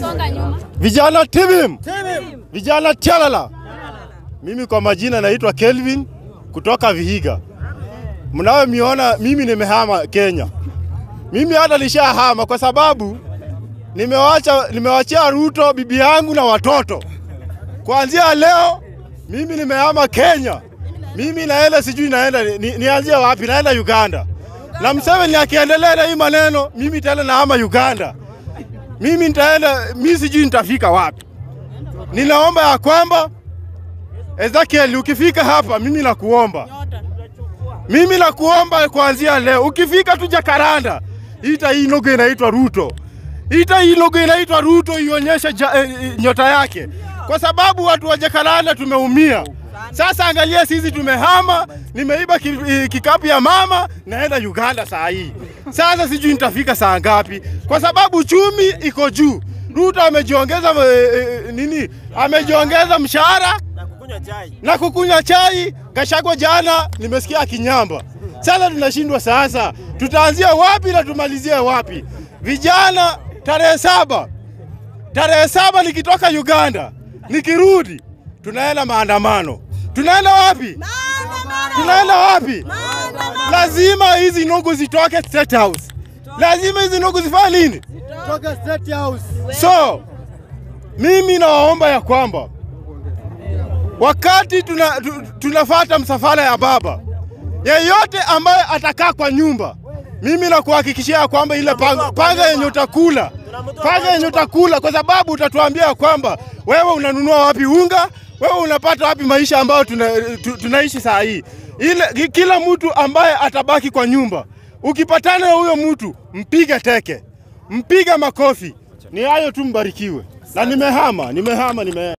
Songa nyuma. Vijana Timim. vijana Tialala. Mimi kwa majina naitwa Kelvin kutoka Vihiga. Mnawe miona mimi nimehama Kenya. Mimi hata nishahama kwa sababu nimewacha nimewachia Ruto bibi yangu na watoto. Kuanzia leo mimi nimehama Kenya. Mimi naenda sijui naenda ni, nianzie wapi? Naenda Uganda. Na Museveni akiendelea na hii maneno, mimi tena nahama Uganda. Mimi nitaenda, mimi sijui nitafika wapi. Ninaomba ya kwamba Ezekiel, ukifika hapa, mimi nakuomba, mimi nakuomba kuanzia leo, ukifika tu Jakaranda, ita hii logo inaitwa Ruto, ita hii logo inaitwa Ruto, ionyeshe ja, e, nyota yake, kwa sababu watu wa Jakaranda tumeumia. Sasa angalia, sisi tumehama, nimeiba kikapu ya mama, naenda Uganda saa hii. Sasa sijui nitafika saa ngapi, kwa sababu chumi iko juu. Ruto amejiongeza e, e, nini, amejiongeza mshahara na kukunywa chai. Gachagua jana nimesikia akinyamba. Sasa tunashindwa sasa, tutaanzia wapi na tumalizie wapi? Vijana, tarehe saba, tarehe saba nikitoka Uganda nikirudi, tunaenda maandamano. Tunaenda wapi? Tunaenda wapi? Lazima hizi nogo zitoke State House, lazima hizi nungu zifanye nini? Zitoke State House. So mimi nawaomba ya kwamba wakati tuna, tunafata msafara ya baba, yeyote ambaye atakaa kwa nyumba, mimi nakuhakikishia ya kwamba ile panga, panga yenye utakula panga yenye utakula, kwa sababu utatuambia ya kwamba wewe unanunua wapi unga, wewe unapata wapi maisha ambayo tuna, tu, tunaishi saa hii. Ile kila mtu ambaye atabaki kwa nyumba, ukipatana na huyo mtu mpiga teke, mpiga makofi. Ni hayo tu, mbarikiwe. Na nimehama, nimehama, nimehama.